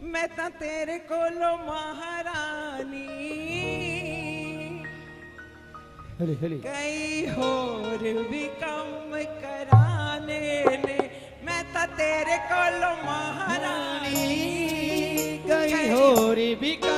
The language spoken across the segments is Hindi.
मैं तो तेरे कोलो महारानी हली, हली। कई होर भी कम कराने ने मैं तो तेरे कोलो महारानी कई होर भी कम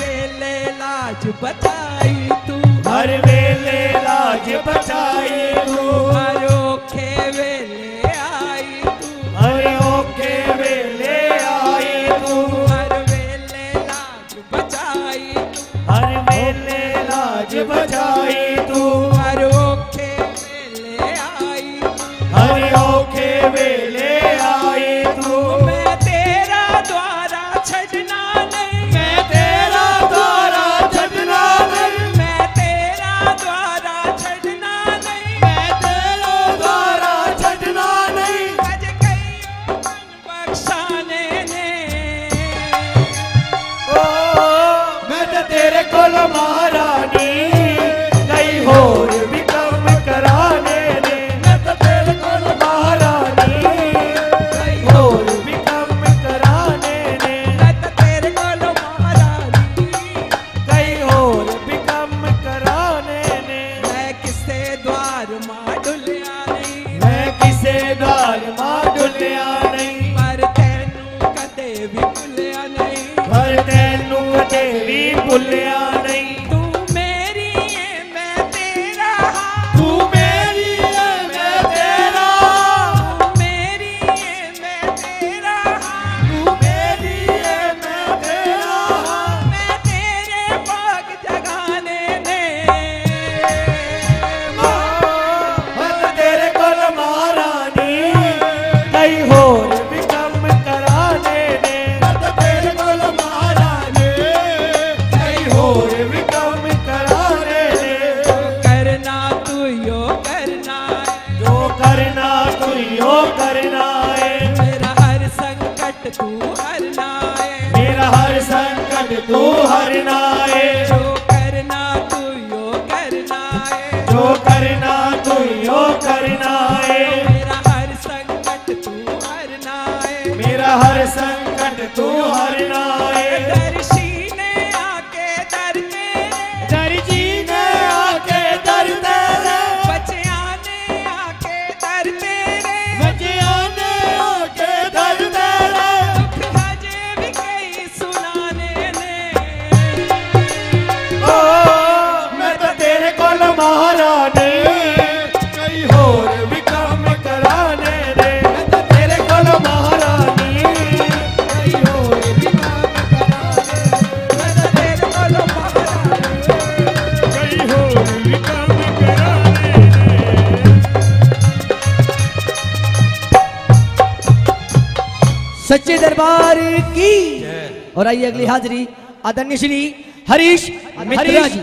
वेले लाज बचाई तू। हर वेले लाज बचाई तू। हर ओखे वेले आई तू। हर ओखे वेले आई तू। हर वेले लाज बचाई तू। हर वेले लाज बचाई तू। हर ओखे वेले आई हर ओखे वेले ਭੁੱਲਿਆ तू यो करना है मेरा हर संकट तू हरना है मेरा हर संकट तू हरना सच्चे दरबार की। और आइए अगली हाजिरी आदरणीय श्री हरीश मित्रा जी।